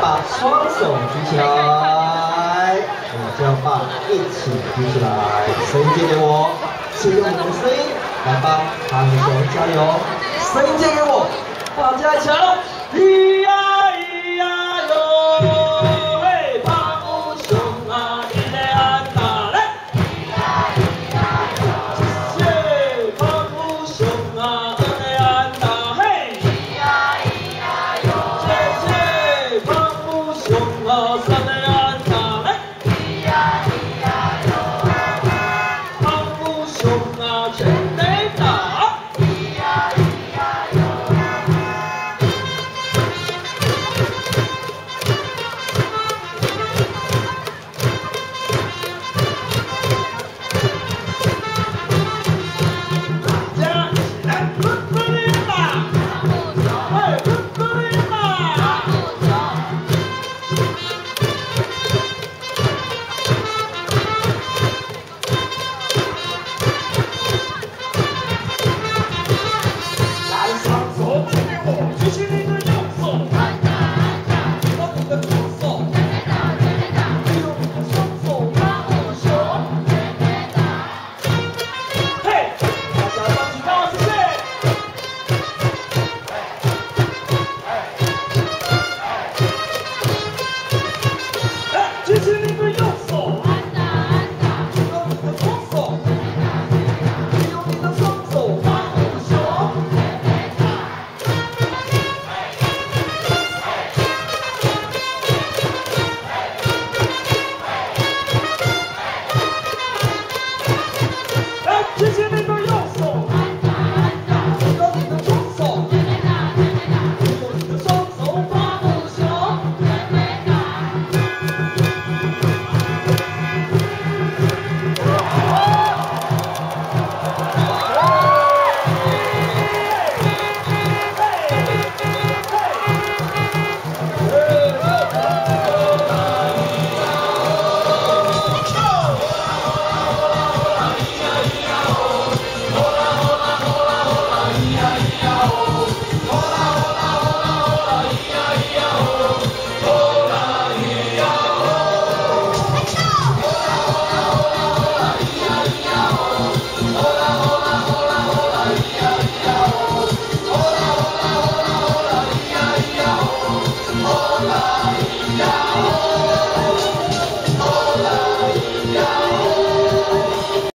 把双手举起来，我将把一起举起来，声音借给我，借用你的声音来帮汤雄加油，声音借给我，大家一起来，I'll.